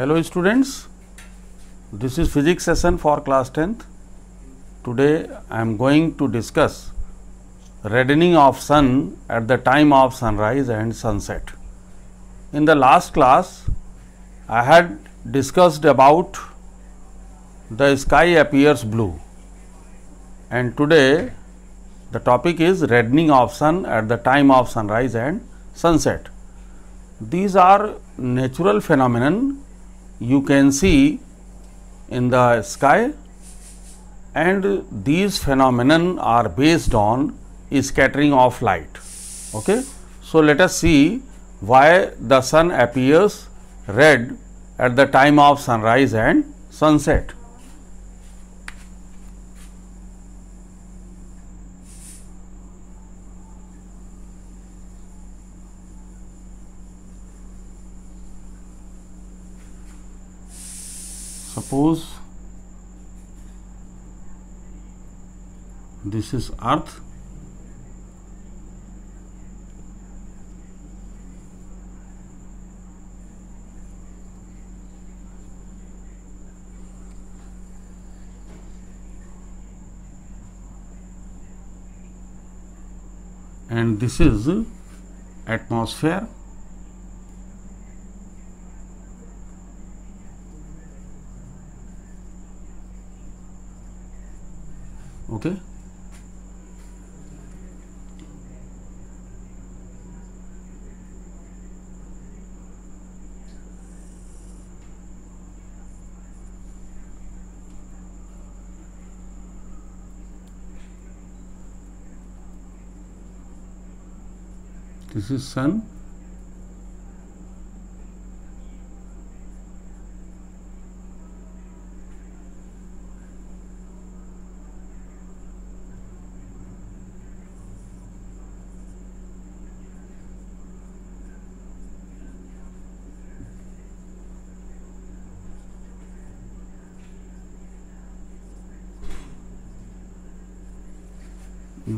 Hello students, this is physics session for class 10th. Today I am going to discuss reddening of sun at the time of sunrise and sunset. In the last class I had discussed about the sky appears blue and today the topic is reddening of sun at the time of sunrise and sunset. These are natural phenomenon you can see in the sky and these phenomenon are based on scattering of light. Okay? So, let us see why the sun appears red at the time of sunrise and sunset. Suppose this is earth. And this is atmosphere this is sun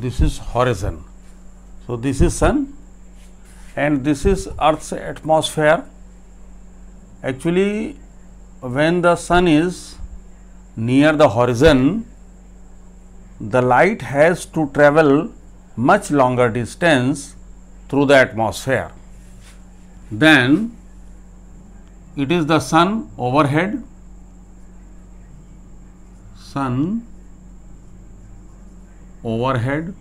this is horizon. So, this is sun and this is earth's atmosphere. Actually, when the sun is near the horizon, the light has to travel much longer distance through the atmosphere. Then it is the sun overhead, sun overhead.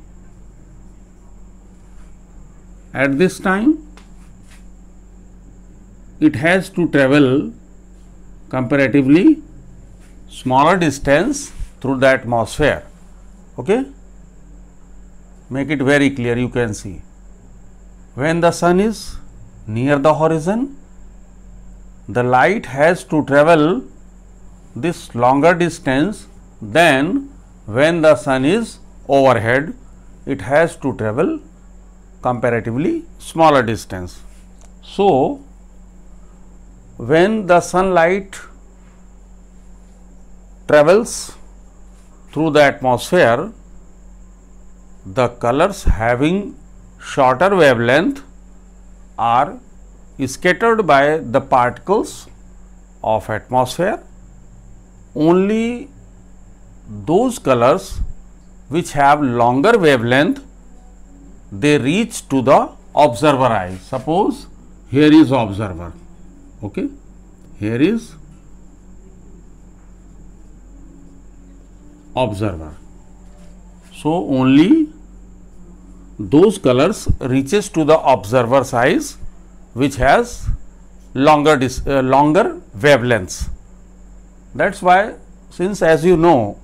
At this time it has to travel comparatively smaller distance through the atmosphere. Okay? Make it very clear you can see. When the sun is near the horizon the light has to travel this longer distance than when the sun is overhead it has to travel comparatively smaller distance. So, when the sunlight travels through the atmosphere, the colors having shorter wavelength are scattered by the particles of atmosphere. Only those colors which have longer wavelength they reach to the observer eye. Suppose here is observer, okay. here is observer. So, only those colors reaches to the observer's eyes which has longer uh, longer wavelengths. That is why since as you know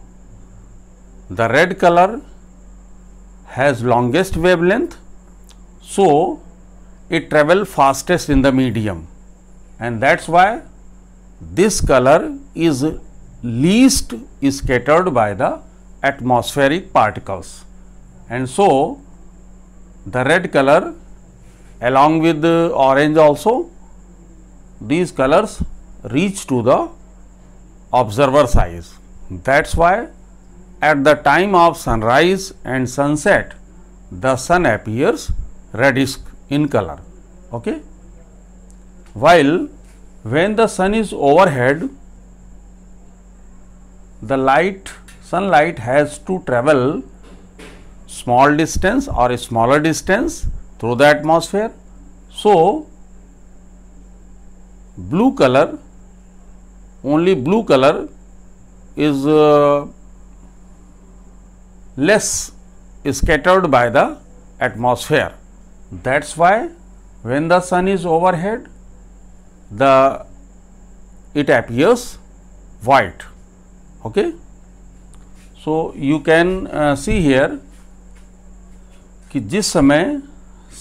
the red color has longest wavelength. So, it travel fastest in the medium and that is why this color is least scattered by the atmospheric particles. And so, the red color along with the orange also these colors reach to the observer's eyes. That is why at the time of sunrise and sunset the sun appears reddish in color. Okay? While when the sun is overhead the light sunlight has to travel small distance or a smaller distance through the atmosphere. So blue color only blue color is uh, less scattered by the atmosphere that's why when the sun is overhead the it appears white okay so you can uh, see here कि जिस समय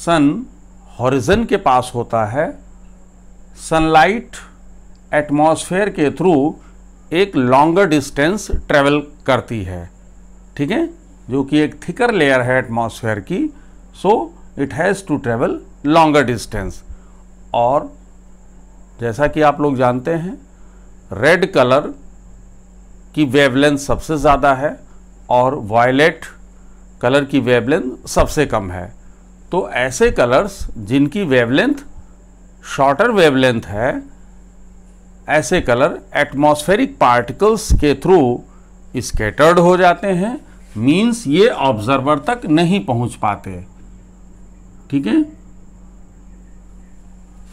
सन horizon के पास होता है sunlight atmosphere के through एक longer distance travel करती है ठीक है जो कि एक थिकर लेयर है एटमॉस्फेयर की so it has to travel longer distance और जैसा कि आप लोग जानते हैं रेड कलर की वेवलेंथ सबसे ज़्यादा है और वायलेट कलर की वेवलेंथ सबसे कम है। तो ऐसे कलर्स जिनकी वेवलेंथ शॉर्टर वेवलेंथ है, ऐसे कलर एटमॉस्फेरिक पार्टिकल्स के थ्रू स्केटर्ड हो जाते हैं। मींस ये ऑब्जर्वर तक नहीं पहुँच पाते। ठीक है?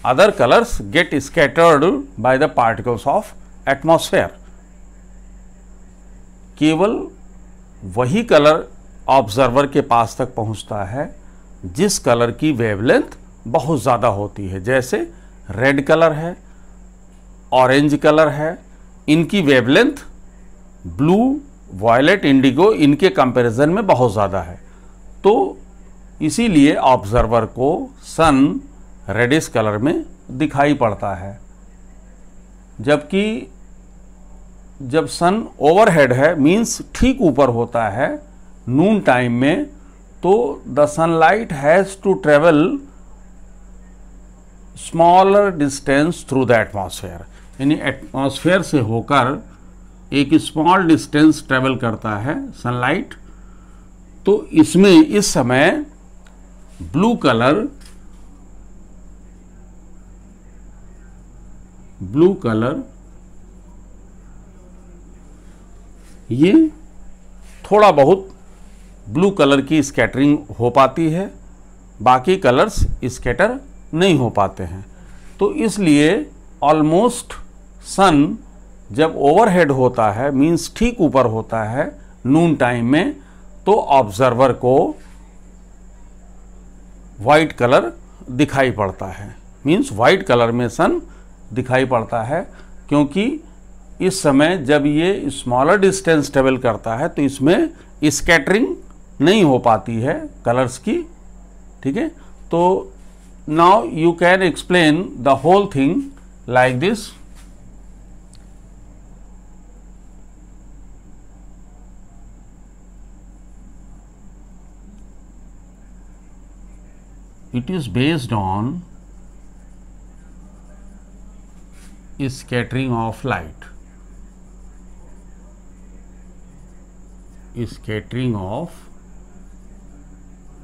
Other colours get scattered by the particles of atmosphere केवल वही कलर ऑब्जर्वर के पास तक पहुँचता है, जिस कलर की वेवलेंथ बहुत ज़्यादा होती है। जैसे रेड कलर है ऑरेंज कलर है, इनकी वेवलेंथ ब्लू वायलेट इंडिगो इनके कंपैरिजन में बहुत ज़्यादा है। तो इसीलिए ऑब्जर्वर को सन रेडिश कलर में दिखाई पड़ता है। जबकि जब सन ओवरहेड है मींस ठीक ऊपर होता है नून टाइम में तो the sunlight has to travel smaller distance through the atmosphere यानी एटमॉस्फेयर से होकर एक स्मॉल डिस्टेंस ट्रेवल करता है सनलाइट तो इसमें इस समय ब्लू कलर ब्लू कलर ये थोड़ा बहुत ब्लू कलर की स्कैटरिंग हो पाती है, बाकी कलर्स स्कैटर नहीं हो पाते हैं। तो इसलिए ऑलमोस्ट सन जब ओवरहेड होता है मींस ठीक ऊपर होता है नून टाइम में तो ऑब्जर्वर को वाइट कलर दिखाई पड़ता है। मींस वाइट कलर में सन दिखाई पड़ता है, क्योंकि इस समय जब ये स्मॉलर डिस्टेंस ट्रेवल करता है तो इसमें स्कैटरिंग नहीं हो पाती है कलर्स की। ठीक है? तो now you can explain the whole thing like this it is based on scattering of light. Scattering of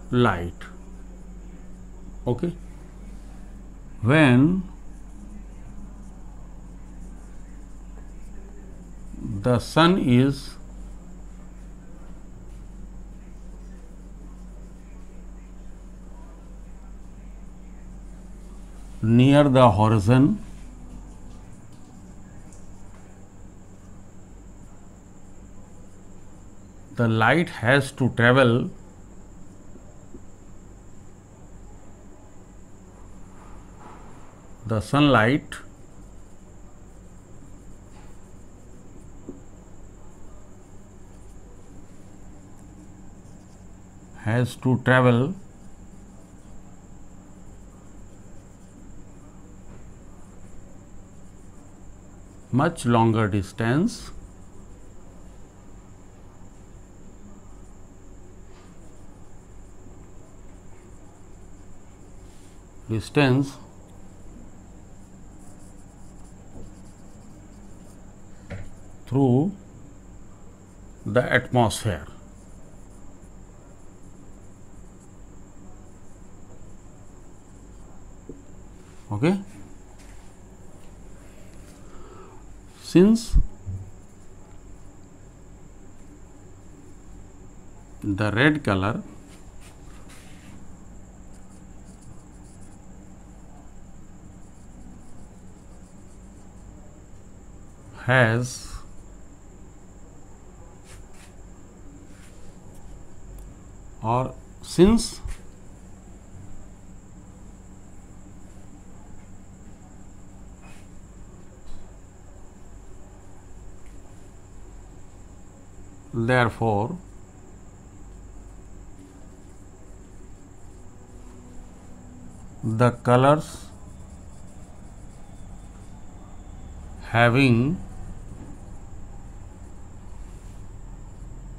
light. Okay? When the sun is near the horizon. The light has to travel the sunlight has to travel much longer distance distance through the atmosphere. Okay. Since the red color. Has or since therefore the colors having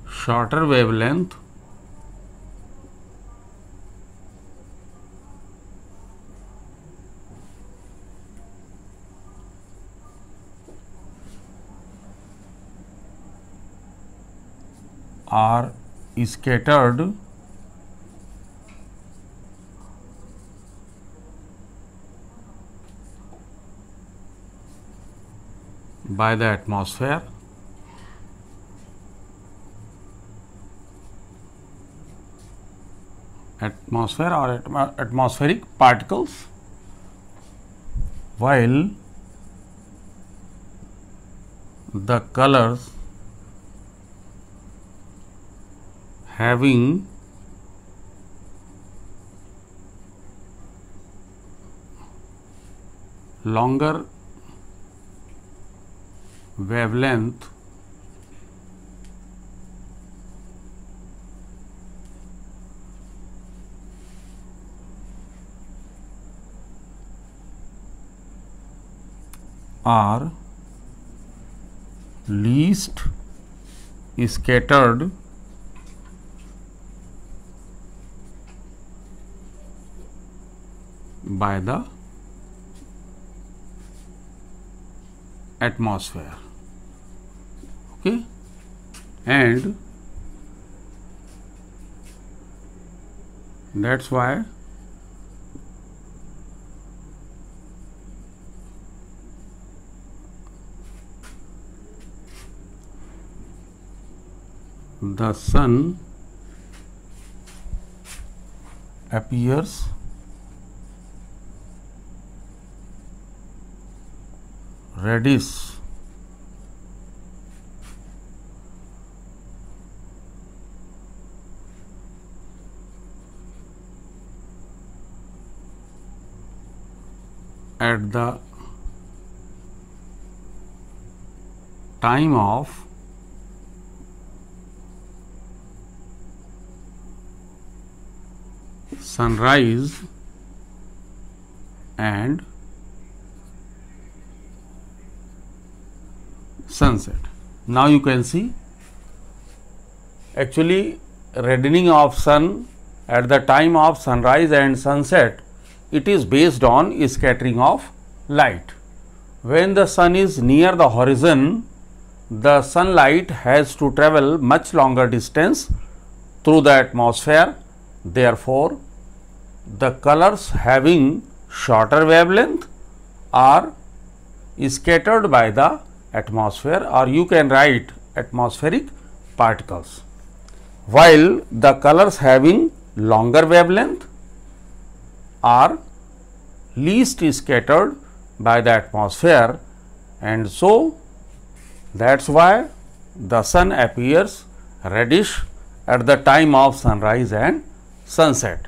shorter wavelength are scattered by the atmosphere. Atmosphere or atmospheric particles while the colors having longer wavelength are least scattered by the atmosphere okay? And that's why the sun appears reddish at the time of sunrise and sunset. Now you can see actually reddening of sun at the time of sunrise and sunset it is based on scattering of light. When the sun is near the horizon the sunlight has to travel much longer distance through the atmosphere therefore the colors having shorter wavelength are scattered by the atmosphere or you can write atmospheric particles. While the colors having longer wavelength are least scattered by the atmosphere and so that is why the sun appears reddish at the time of sunrise and sunset.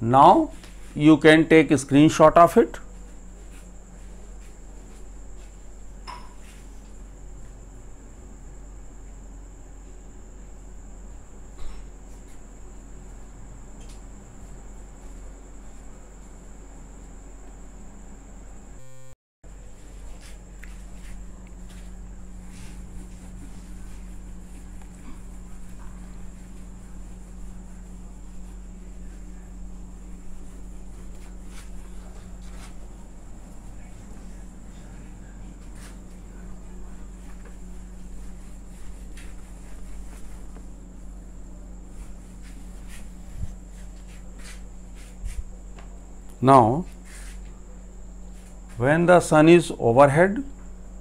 Now, you can take a screenshot of it Now, when the sun is overhead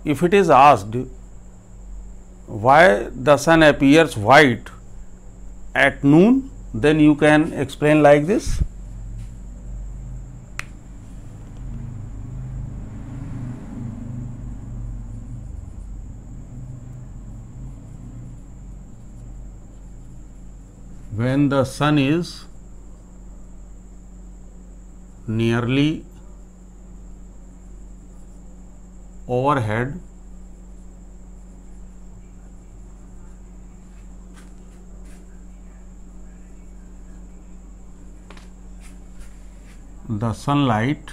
if it is asked why the sun appears white at noon? then you can explain like this. When the sun is nearly overhead. The sunlight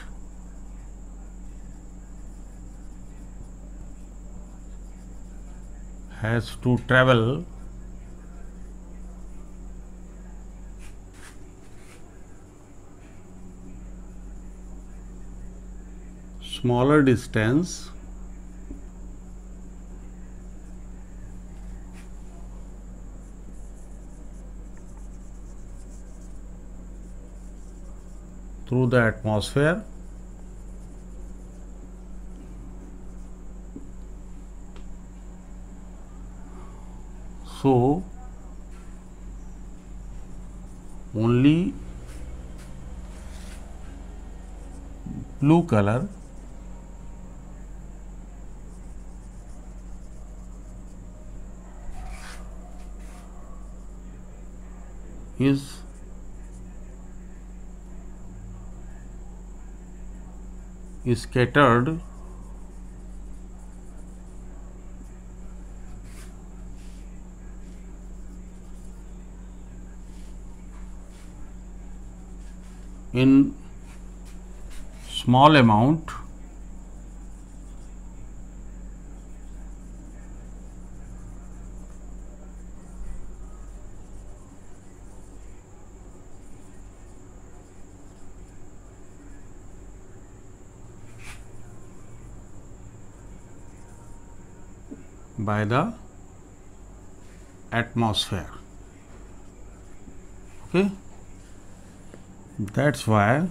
has to travel smaller distance. Through the atmosphere. So only blue color is is scattered. In small amount by the atmosphere. Okay? That's why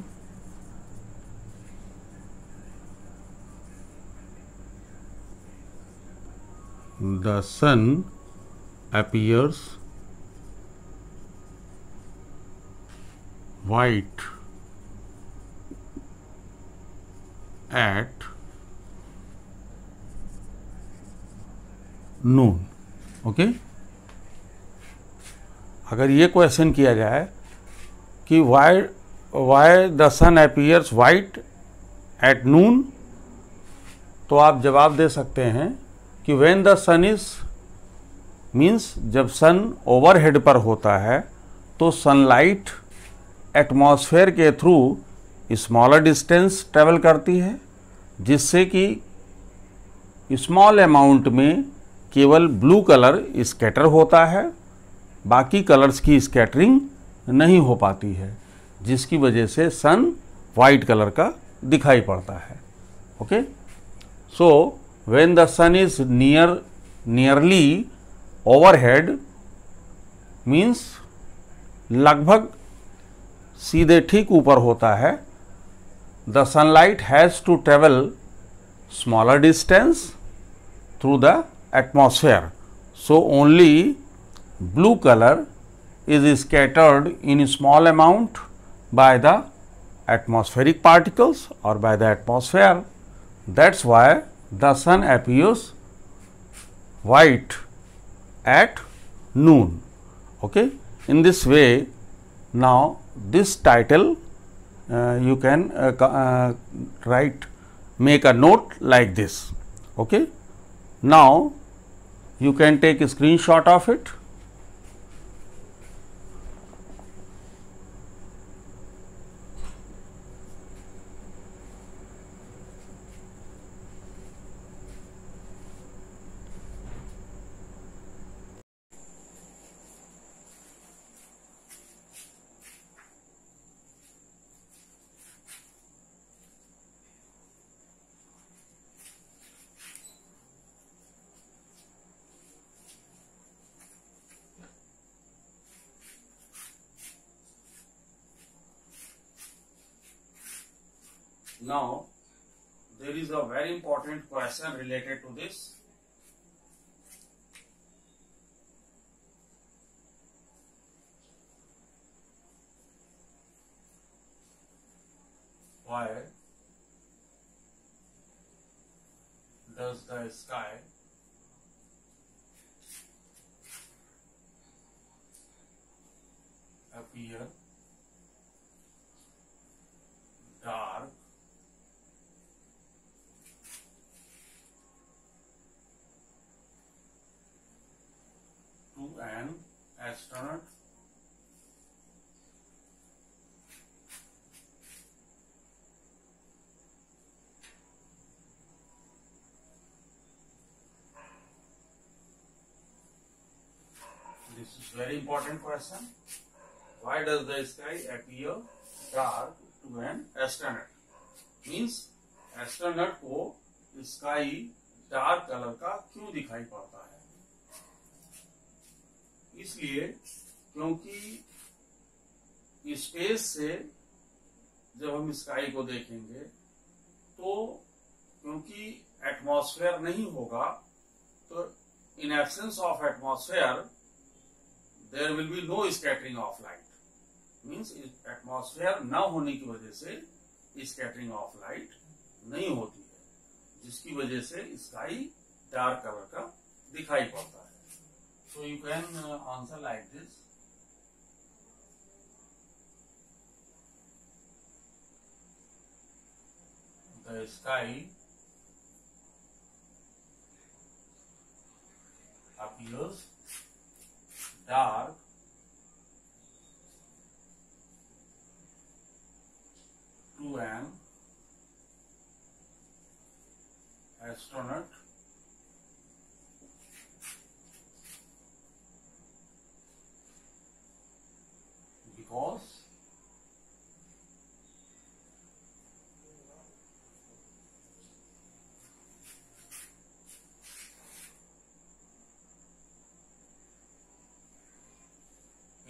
the sun appears white at noon okay अगर ये question किया जाए कि why why the sun appears white at noon तो आप जवाब दे सकते हैं कि when the sun is means जब सन ओवरहेड पर होता है तो सनलाइट एटमॉस्फेयर के थ्रू स्मॉलर डिस्टेंस ट्रेवल करती है, जिससे कि स्मॉल अमाउंट में केवल ब्लू कलर स्कैटर होता है, बाकी कलर्स की स्कैटरिंग नहीं हो पाती है, जिसकी वजह से सन वाइट कलर का दिखाई पड़ता है। Okay? So when the sun is near nearly overhead means लगभग सीधे ठीक ऊपर होता है। The sunlight has to travel smaller distance through the atmosphere. So, only blue color is scattered in small amount by the atmospheric particles or by the atmosphere. That is why the sun appears white at noon. Okay. In this way, now this title uh, you can uh, uh, write make a note like this. Okay. Now, you can take a screenshot of it Now, there is a very important question related to this. Why does the sky appear dark to an astronaut this is very important question why does the sky appear dark to an astronaut means astronaut को sky dark colour का क्यों दिखाई पड़ता है इसलिए क्योंकि space से जब हम स्काई को देखेंगे तो क्योंकि एटमॉस्फेयर नहीं होगा तो in absence of atmosphere there will be no scattering of light means atmosphere न होने की वजह से स्कैटरिंग ऑफ़ लाइट नहीं होती है, जिसकी वजह से स्काई डार्क कलर का दिखाई पड़ता है। So you can answer like this the sky, appears dark to an astronaut because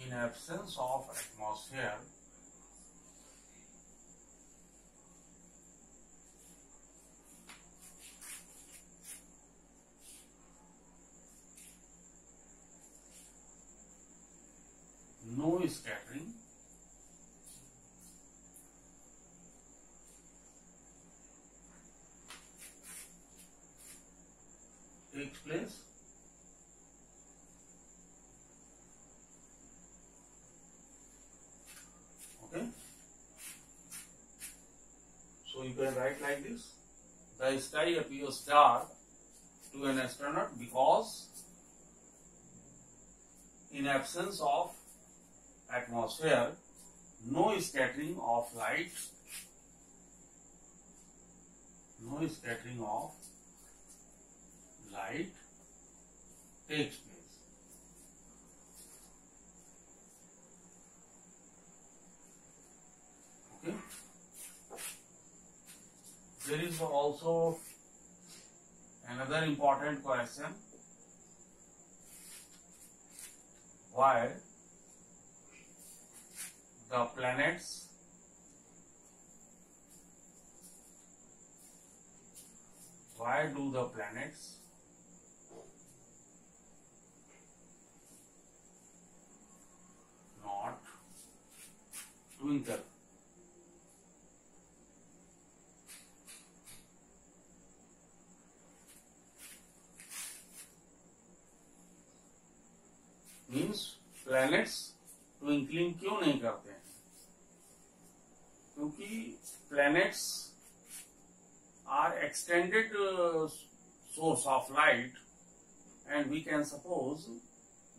in absence of atmosphere no scattering takes place okay so you can write like this. The sky appears dark to an astronaut because in absence of atmosphere no scattering of light no scattering of light takes place there is also another important question. Why the planets why do the planets are extended source of light and we can suppose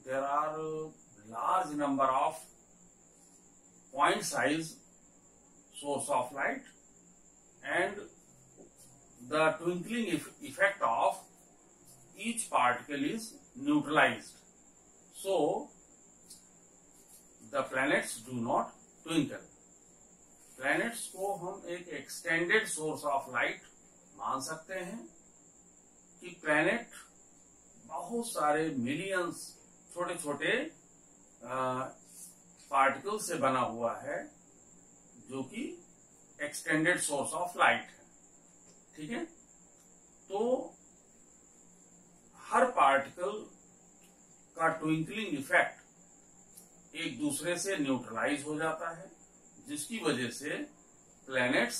there are large number of point size source of light and the twinkling effect of each particle is neutralized. So, the planets do not twinkle. Planets को हम एक extended source of light मान सकते हैं कि planet बहुत सारे millions छोटे छोटे पार्टिकल से बना हुआ है, जो कि एक्सटेंडेड सोर्स ऑफ़ लाइट है। ठीक है? तो हर पार्टिकल का ट्विंकलिंग इफ़ेक्ट एक दूसरे से न्यूट्रलाइज हो जाता है, जिसकी वजह से प्लैनेट्स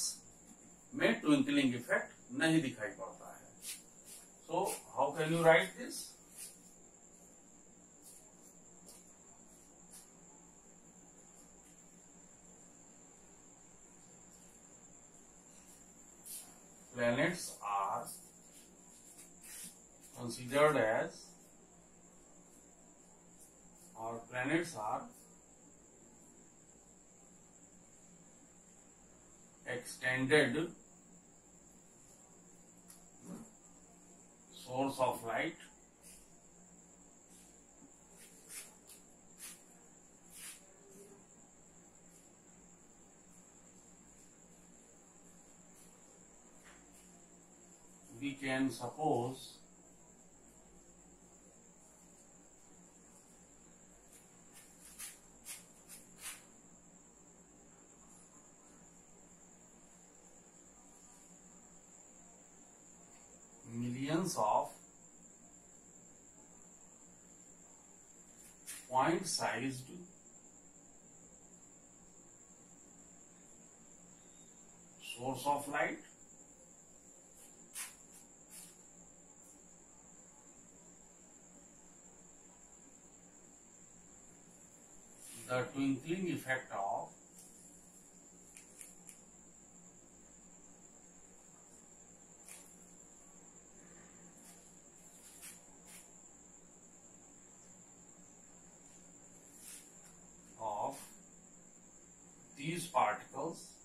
में ट्विंकलिंग इफ़ेक्ट नहीं दिखाई पड़ता है so how can you write this planets are considered as or planets are extended source of light. We can suppose millions of point sized source of light. The twinkling effect of of these particles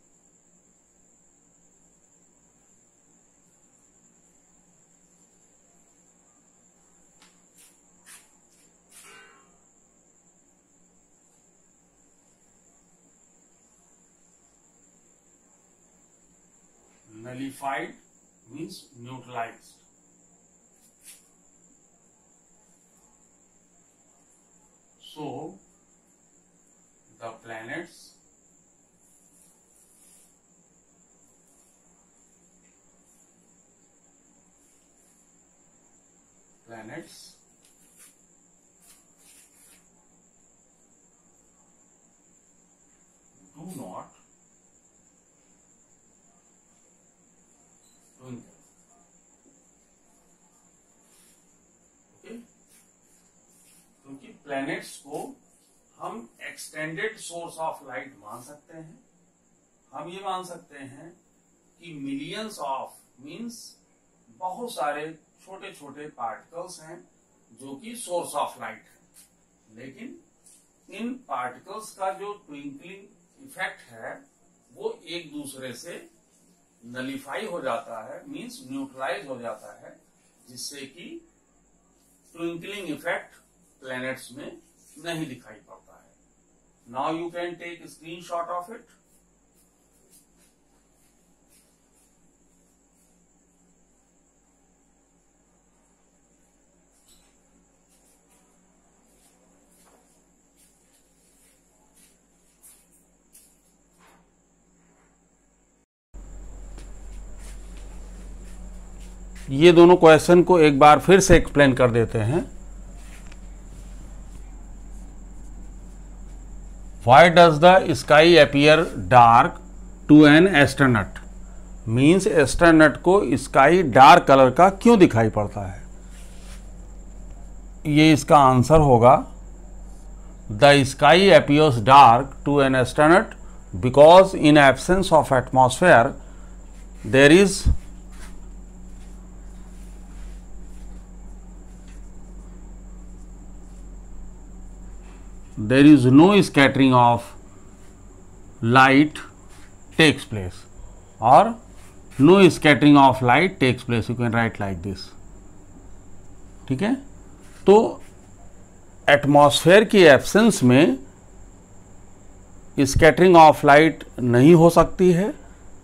nullified means neutralized. So, planets को हम extended source of light मान सकते हैं। हम ये मान सकते हैं कि मिलियंस ऑफ़ मींस बहुत सारे छोटे छोटे पार्टिकल्स हैं जो कि सोर्स ऑफ़ लाइट है। लेकिन इन पार्टिकल्स का जो ट्विंकलिंग इफ़ेक्ट है, वो एक दूसरे से नलीफाई हो जाता है मींस न्यूट्रलाइज हो जाता है, जिससे कि ट्विंकलिंग इफ़ेक्ट प्लैनेट्स में नहीं दिखाई पड़ता है। Now you can take screen shot of it ये दोनों क्वेश्चन को एक बार फिर से एक्सप्लेन कर देते हैं। Why does the sky appear dark to an astronaut means astronaut को स्काई डार्क कलर का क्यों दिखाई पड़ता है? ये इसका आंसर होगा the sky appears dark to an astronaut because in absence of atmosphere there is there is no scattering of light takes place or no scattering of light takes place. You can write like this. ठीक है? तो atmosphere की absence में scattering of light नहीं हो सकती है,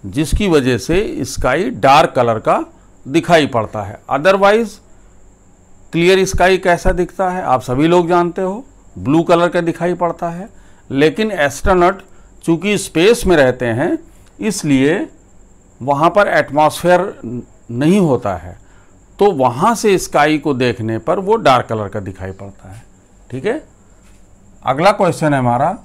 जिसकी वजह से स्काई डार्क कलर का दिखाई पड़ता है। अदरवाइज़ क्लियर स्काई कैसा दिखता है? आप सभी लोग जानते हो। ब्लू कलर का दिखाई पड़ता है। लेकिन एस्ट्रोनट चूँकि स्पेस में रहते हैं, इसलिए वहाँ पर एटमॉस्फेयर नहीं होता है। तो वहाँ से स्काई को देखने पर वो डार्क कलर का दिखाई पड़ता है। ठीक है? अगला क्वेश्चन है हमारा।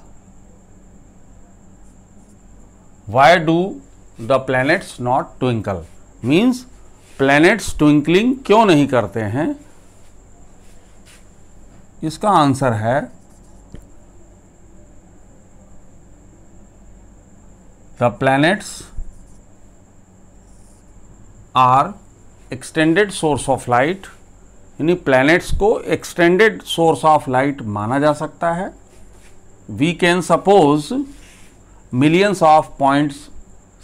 Why do the planets not twinkle means planets twinkling क्यों नहीं करते हैं? इसका आंसर है the planets are extended source of light. यानी प्लैनेट्स को एक्सटेंडेड सोर्स ऑफ़ लाइट माना जा सकता है। We can suppose millions of point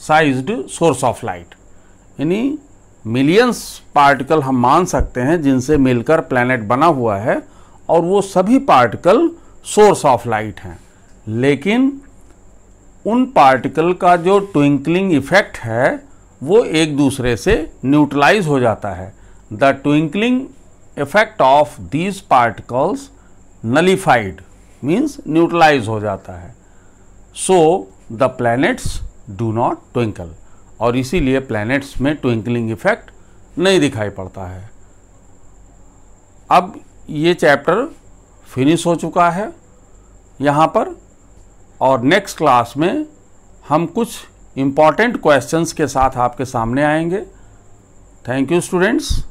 size source of light यानी मिलियंस पार्टिकल हम मान सकते हैं जिनसे मिलकर प्लैनेट बना हुआ है। और वो सभी पार्टिकल सोर्स ऑफ़ लाइट हैं। लेकिन उन पार्टिकल का जो ट्विंकलिंग इफ़ेक्ट है, वो एक दूसरे से न्यूट्रलाइज हो जाता है। The twinkling effect of these particles nullified means neutralize हो जाता है। So the planets do not twinkle और इसीलिए प्लैनेट्स में ट्विंकलिंग इफ़ेक्ट नहीं दिखाई पड़ता है। अब ये चैप्टर फिनिश हो चुका है यहाँ पर और नेक्स्ट क्लास में हम कुछ इंपॉर्टेंट क्वेश्चंस के साथ आपके सामने आएँगे। Thank you students